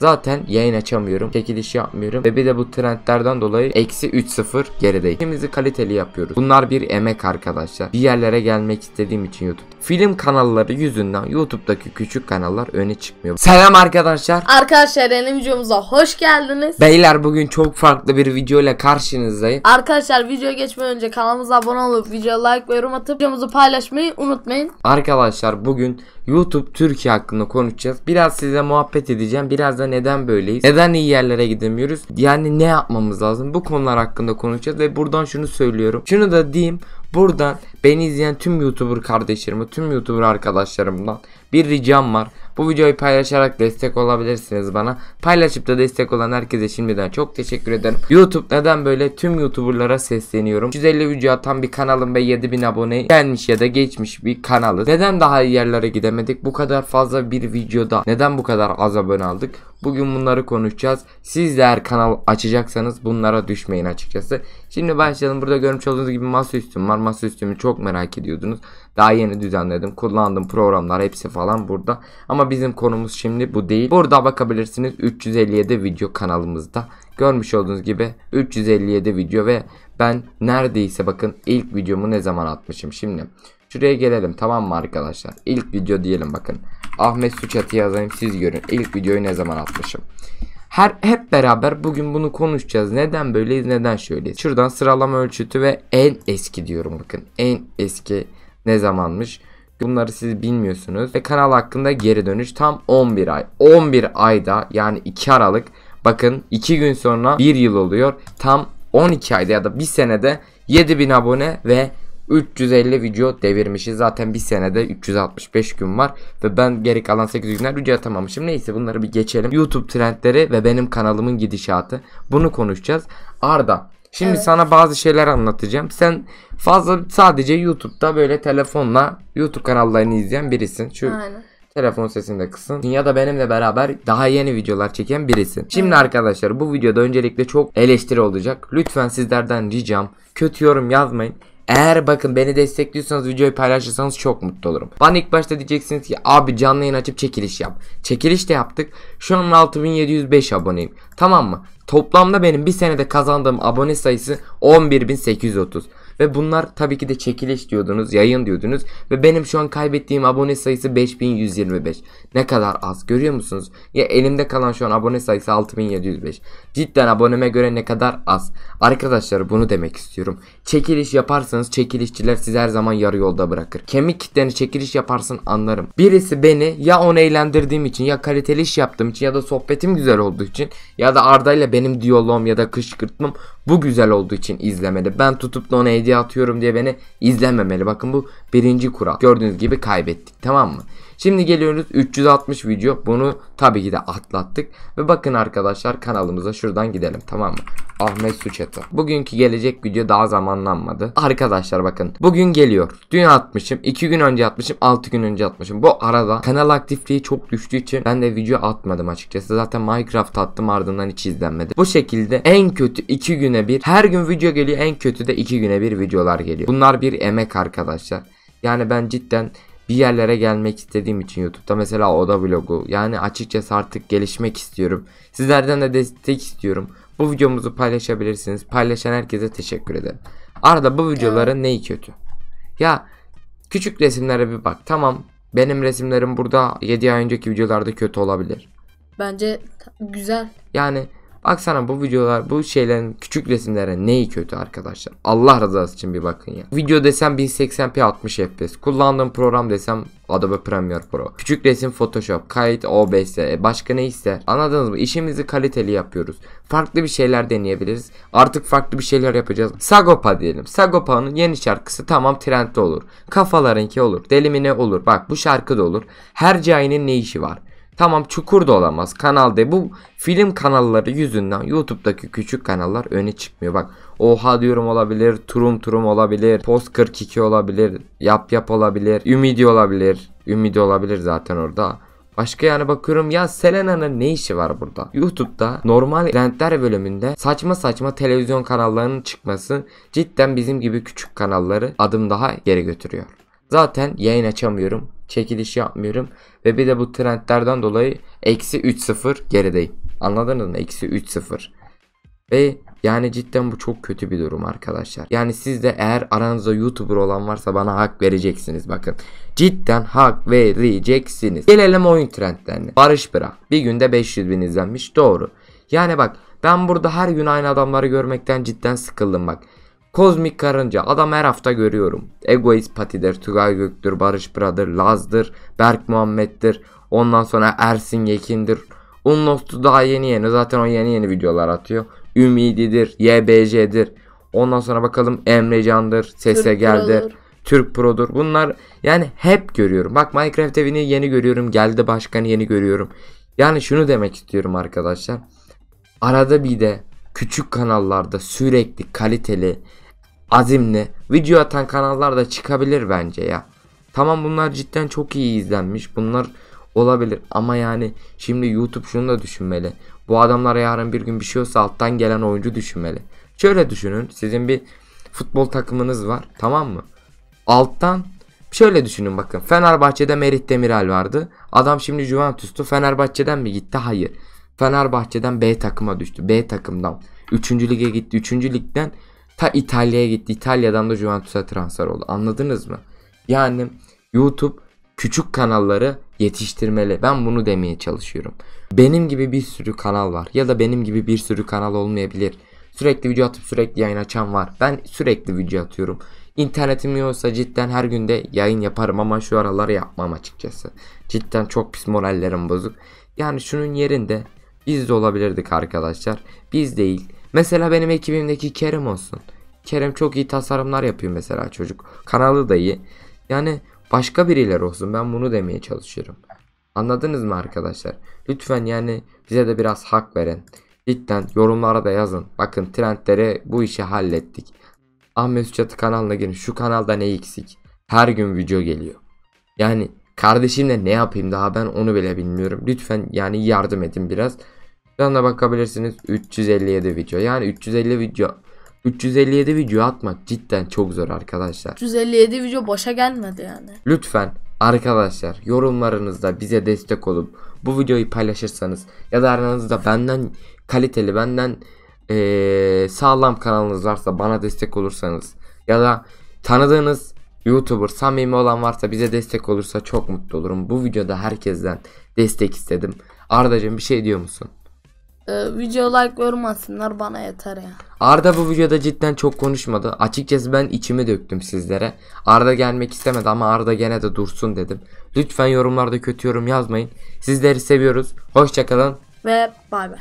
Zaten yayın açamıyorum. Çekiliş yapmıyorum. Ve bir de bu trendlerden dolayı eksi 3-0 gerideyim. İşimizi kaliteli yapıyoruz. Bunlar bir emek arkadaşlar. Bir yerlere gelmek istediğim için YouTube. Film kanalları yüzünden YouTube'daki küçük kanallar öne çıkmıyor. Selam arkadaşlar. Arkadaşlar yeni videomuza hoş geldiniz. Beyler bugün çok farklı bir video ile karşınızdayım. Arkadaşlar videoya geçmeden önce kanalımıza abone olup videoya like ve yorum atıp videomuzu paylaşmayı unutmayın. Arkadaşlar bugün YouTube Türkiye hakkında konuşacağız. Biraz size muhabbet edeceğim. Biraz da neden böyleyiz? Neden iyi yerlere gidemiyoruz? Yani ne yapmamız lazım? Bu konular hakkında konuşacağız ve buradan şunu söylüyorum. Şunu da diyeyim. Buradan beni izleyen tüm YouTuber kardeşlerime, tüm YouTuber arkadaşlarımdan bir ricam var. Bu videoyu paylaşarak destek olabilirsiniz bana. Paylaşıp da destek olan herkese şimdiden çok teşekkür ederim. YouTube neden böyle tüm YouTuber'lara sesleniyorum. 150 video atan bir kanalım ve 7000 abone gelmiş ya da geçmiş bir kanalı. Neden daha iyi yerlere gidemedik? Bu kadar fazla bir videoda neden bu kadar az abone aldık? Bugün bunları konuşacağız. Siz de eğer kanal açacaksanız bunlara düşmeyin açıkçası. Şimdi başlayalım. Burada görmüş olduğunuz gibi masaüstüm var. Masaüstümü çok merak ediyordunuz. Daha yeni düzenledim. Kullandığım programlar hepsi falan burada. Ama bizim konumuz şimdi bu değil. Burada bakabilirsiniz 357 video kanalımızda. Görmüş olduğunuz gibi 357 video ve ben neredeyse bakın ilk videomu ne zaman atmışım şimdi. Şuraya gelelim tamam mı arkadaşlar? İlk video diyelim bakın. Ahmet Suçat'ı yazayım siz görün. İlk videoyu ne zaman atmışım. Her hep beraber bugün bunu konuşacağız. Neden böyleyiz, neden şöyleyiz? Şuradan sıralama ölçütü ve en eski diyorum bakın. En eski ne zamanmış? Bunları siz bilmiyorsunuz. Ve kanal hakkında geri dönüş tam 11 ay. 11 ayda yani 2 Aralık bakın 2 gün sonra 1 yıl oluyor. Tam 12 ayda ya da 1 senede 7000 abone ve 350 video devirmişiz. Zaten bir senede 365 gün var. Ve ben geri kalan 8 günler video atamamışım. Neyse bunları bir geçelim. YouTube trendleri ve benim kanalımın gidişatı. Bunu konuşacağız. Arda Şimdi Evet. sana bazı şeyler anlatacağım. Sen fazla sadece YouTube'da böyle telefonla YouTube kanallarını izleyen birisin. Şu Aynen. telefon sesini de kısın. Ya da benimle beraber daha yeni videolar çeken birisin. Şimdi arkadaşlar bu videoda öncelikle çok eleştiri olacak. Lütfen sizlerden ricam kötü yorum yazmayın. Eğer bakın beni destekliyorsanız videoyu paylaşırsanız çok mutlu olurum. Bana ilk başta diyeceksiniz ki abi canlı yayın açıp çekiliş yap. Çekiliş de yaptık. Şu an 6705 aboneyim. Tamam mı? Toplamda benim bir senede kazandığım abone sayısı 11830. Ve bunlar tabii ki de çekiliş diyordunuz, yayın diyordunuz. Ve benim şu an kaybettiğim abone sayısı 5125. Ne kadar az görüyor musunuz? Ya elimde kalan şu an abone sayısı 6705. Cidden aboneme göre ne kadar az. Arkadaşlar bunu demek istiyorum. Çekiliş yaparsanız çekilişçiler sizi her zaman yarı yolda bırakır. Kemik kitleni çekiliş yaparsın anlarım. Birisi beni ya onu eğlendirdiğim için ya kaliteli iş yaptığım için ya da sohbetim güzel olduğu için ya da Arda ile benim diyaloğum ya da kışkırtmam bu güzel olduğu için izlemeli. Ben tutup da ona hediye atıyorum diye beni izlememeli. Bakın bu birinci kural. Gördüğünüz gibi kaybettik tamam mı? Şimdi geliyoruz 360 video. Bunu tabii ki de atlattık. Ve bakın arkadaşlar kanalımıza şuradan gidelim tamam mı? Ahmet Suçatı. Bugünkü gelecek video daha zamanlanmadı. Arkadaşlar bakın. Bugün geliyor. Dün atmışım. 2 gün önce atmışım. 6 gün önce atmışım. Bu arada kanal aktifliği çok düştüğü için ben de video atmadım açıkçası. Zaten Minecraft attım ardından hiç izlenmedi. Bu şekilde en kötü 2 güne bir. Her gün video geliyor. En kötü de 2 güne bir videolar geliyor. Bunlar bir emek arkadaşlar. Yani ben cidden bir yerlere gelmek istediğim için YouTube'da mesela oda vlogu yani açıkçası artık gelişmek istiyorum. Sizlerden de destek istiyorum. Bu videomuzu paylaşabilirsiniz. Paylaşan herkese teşekkür ederim. Arada bu videoların neyi kötü? Ya küçük resimlere bir bak. Tamam benim resimlerim burada 7 ay önceki videolarda kötü olabilir. Bence güzel. Yani baksana bu videolar bu şeylerin küçük resimlere neyi kötü arkadaşlar. Allah rızası için bir bakın ya. Video desem 1080p 60 fps. Kullandığım program desem Adobe Premiere Pro. Küçük resim Photoshop, kayıt OBS, e, başka ne ister? Anladınız mı? İşimizi kaliteli yapıyoruz. Farklı bir şeyler deneyebiliriz. Artık farklı bir şeyler yapacağız. Sagopa diyelim. Sagopa'nın yeni şarkısı tamam trendde olur. Kafalarınki olur. Delimine olur. Bak bu şarkı da olur. Her cahinin ne işi var? Tamam çukur da olamaz. Kanalda bu film kanalları yüzünden YouTube'daki küçük kanallar öne çıkmıyor. Bak Oha diyorum olabilir. Turum turum olabilir. Post 42 olabilir. Yap yap olabilir. Ümidi olabilir. Ümidi olabilir zaten orada. Başka yani bakıyorum ya Selena'nın ne işi var burada? YouTube'da normal trendler bölümünde saçma saçma televizyon kanallarının çıkması cidden bizim gibi küçük kanalları adım daha geri götürüyor. Zaten yayın açamıyorum. Çekiliş yapmıyorum. Ve bir de bu trendlerden dolayı eksi 3-0 gerideyim. Anladınız mı? Eksi 3-0. Ve yani cidden bu çok kötü bir durum arkadaşlar. Yani siz de eğer aranızda YouTuber olan varsa bana hak vereceksiniz bakın. Cidden hak vereceksiniz. Gelelim oyun trendlerine. Barış Bıra bir günde 500 bin izlenmiş doğru. Yani bak ben burada her gün aynı adamları görmekten cidden sıkıldım bak. Kozmik Karınca adam her hafta görüyorum. Egoist Pati'dir, Tugay Gök'tür, Barış Bıra'dır, Laz'dır, Berk Muhammed'dir. Ondan sonra Ersin Yekin'dir. Unlost'u daha yeni yeni zaten o yeni yeni videolar atıyor. Ümididir, YBJ'dir. Ondan sonra bakalım Emrecan'dır, Sese geldi. Türk Pro'dur. Bunlar yani hep görüyorum. Bak Minecraft evini yeni görüyorum. Geldi başkanı yeni görüyorum. Yani şunu demek istiyorum arkadaşlar. Arada bir de küçük kanallarda sürekli kaliteli, azimli video atan kanallar da çıkabilir bence ya. Tamam bunlar cidden çok iyi izlenmiş. Bunlar olabilir ama yani şimdi YouTube şunu da düşünmeli. Bu adamlar yarın bir gün bir şey olsa alttan gelen oyuncu düşünmeli. Şöyle düşünün. Sizin bir futbol takımınız var. Tamam mı? Alttan şöyle düşünün bakın. Fenerbahçe'de Merih Demiral vardı. Adam şimdi Juventus'tu. Fenerbahçe'den mi gitti? Hayır. Fenerbahçe'den B takıma düştü. B takımdan 3. lige gitti. 3. ligden ta İtalya'ya gitti. İtalya'dan da Juventus'a transfer oldu. Anladınız mı? Yani YouTube küçük kanalları yetiştirmeli. Ben bunu demeye çalışıyorum. Benim gibi bir sürü kanal var ya da benim gibi bir sürü kanal olmayabilir. Sürekli video atıp sürekli yayın açan var. Ben sürekli video atıyorum. İnternetim yoksa cidden her günde yayın yaparım ama şu aralar yapmam açıkçası. Cidden çok pis morallerim bozuk. Yani şunun yerinde biz de olabilirdik arkadaşlar. Biz değil. Mesela benim ekibimdeki Kerem olsun. Kerem çok iyi tasarımlar yapıyor mesela çocuk. Kanalı da iyi. Yani başka birileri olsun. Ben bunu demeye çalışıyorum. Anladınız mı arkadaşlar? Lütfen yani bize de biraz hak verin. Cidden yorumlara da yazın. Bakın trendleri bu işi hallettik. Ahmet Çatı kanalına girin. Şu kanalda ne eksik? Her gün video geliyor. Yani kardeşimle ne yapayım daha ben onu bile bilmiyorum. Lütfen yani yardım edin biraz. Yanına bakabilirsiniz 357 video. Yani 350 video 357 video atmak cidden çok zor arkadaşlar. 357 video boşa gelmedi yani. Lütfen arkadaşlar yorumlarınızda bize destek olup bu videoyu paylaşırsanız ya da aranızda benden kaliteli benden eee, sağlam kanalınız varsa bana destek olursanız ya da tanıdığınız YouTuber samimi olan varsa bize destek olursa çok mutlu olurum. Bu videoda herkesten destek istedim. Ardacığım bir şey diyor musun? Ee, video like yorum atsınlar bana yeter ya. Arda bu videoda cidden çok konuşmadı. Açıkçası ben içimi döktüm sizlere. Arda gelmek istemedi ama Arda gene de dursun dedim. Lütfen yorumlarda kötü yorum yazmayın. Sizleri seviyoruz. Hoşçakalın. Ve bay bay.